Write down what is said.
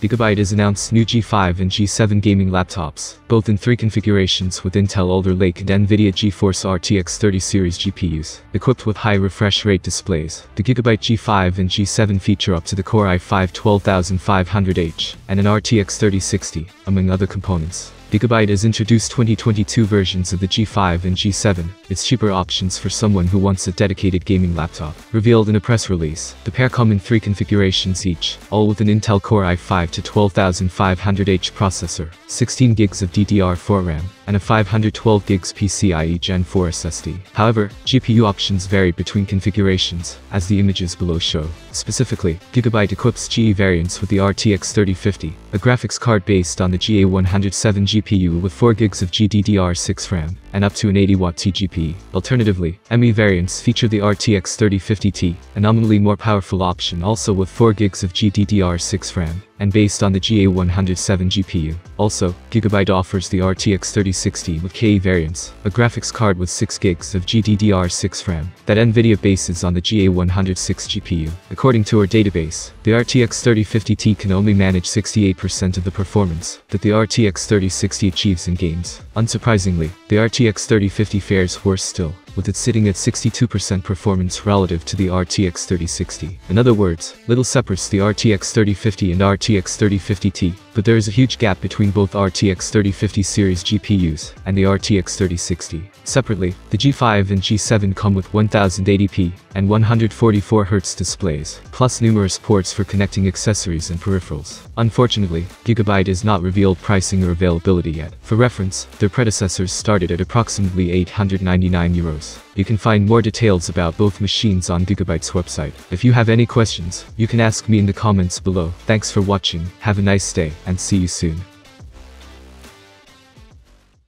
Gigabyte has announced new G5 and G7 gaming laptops, both in three configurations with Intel Alder Lake and NVIDIA GeForce RTX 30 series GPUs, equipped with high refresh rate displays. The Gigabyte G5 and G7 feature up to the Core i5 12500H and an RTX 3060, among other components. Gigabyte has introduced 2022 versions of the G5 and G7, its cheaper options for someone who wants a dedicated gaming laptop. Revealed in a press release, the pair come in three configurations each, all with an Intel Core i5 to 12500H processor, 16 gigs of DDR4 RAM, and a 512 gigs PCIe Gen 4 SSD. However, GPU options vary between configurations, as the images below show. Specifically, Gigabyte equips GE variants with the RTX 3050, a graphics card based on the GA107 GPU with 4 gigs of GDDR6 RAM, and up to an 80-watt TGP. Alternatively, ME variants feature the RTX 3050T, a nominally more powerful option also with 4 gigs of GDDR6 RAM, and based on the GA107 GPU. Also, Gigabyte offers the RTX 3060 with KE variants, a graphics card with 6 gigs of GDDR6 RAM, that NVIDIA bases on the GA106 GPU. According to our database, the RTX 3050T can only manage 68% of the performance that the RTX 3060 achieves in games. Unsurprisingly, the RTX 3050 fares worse still, with it sitting at 62% performance relative to the RTX 3060. In other words, little separates the RTX 3050 and RTX 3050 Ti, but there is a huge gap between both RTX 3050 series GPUs and the RTX 3060. Separately, the G5 and G7 come with 1080p and 144Hz displays, plus numerous ports for connecting accessories and peripherals. Unfortunately, Gigabyte has not revealed pricing or availability yet. For reference, their predecessors started at approximately 899 euros. You can find more details about both machines on Gigabyte's website. If you have any questions, you can ask me in the comments below. Thanks for watching, have a nice day, and see you soon.